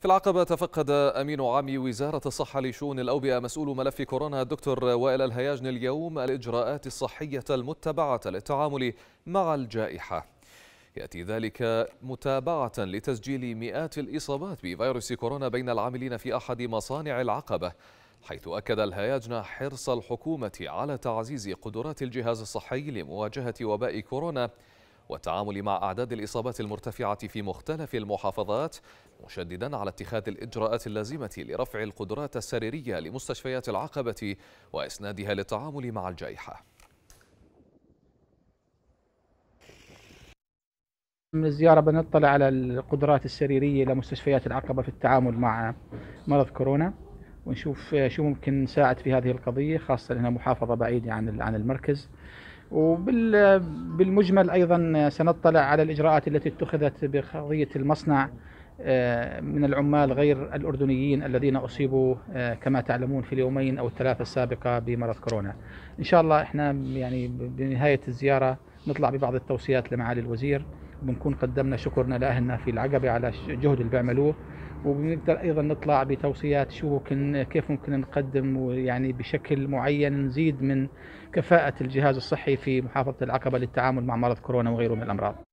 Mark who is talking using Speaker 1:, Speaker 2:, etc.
Speaker 1: في العقبة تفقد أمين عام وزارة الصحة لشؤون الأوبئة مسؤول ملف كورونا الدكتور وائل الهياجن اليوم الإجراءات الصحية المتبعة للتعامل مع الجائحة. يأتي ذلك متابعة لتسجيل مئات الإصابات بفيروس كورونا بين العاملين في أحد مصانع العقبة حيث أكد الهياجن حرص الحكومة على تعزيز قدرات الجهاز الصحي لمواجهة وباء كورونا والتعامل مع أعداد الإصابات المرتفعة في مختلف المحافظات مشددا على اتخاذ الإجراءات اللازمة لرفع القدرات السريرية لمستشفيات العقبة وإسنادها للتعامل مع الجائحة.
Speaker 2: من الزيارة بنطلع على القدرات السريرية لمستشفيات العقبة في التعامل مع مرض كورونا ونشوف شو ممكن نساعد في هذه القضية خاصة أنها محافظة بعيدة عن عن المركز. وبالمجمل أيضا سنطلع على الإجراءات التي اتخذت بقضية المصنع آه، من العمال غير الأردنيين الذين أصيبوا آه، كما تعلمون في اليومين أو الثلاثة السابقة بمرض كورونا. إن شاء الله إحنا يعني بنهاية الزيارة نطلع ببعض التوصيات لمعالي الوزير. بنكون قدمنا شكرنا لأهلنا في العقبة على الجهد اللي بيعملوه. وبنقدر أيضا نطلع بتوصيات شو ممكن كيف ممكن نقدم يعني بشكل معين نزيد من كفاءة الجهاز الصحي في محافظة العقبة للتعامل مع مرض كورونا وغيره من الأمراض.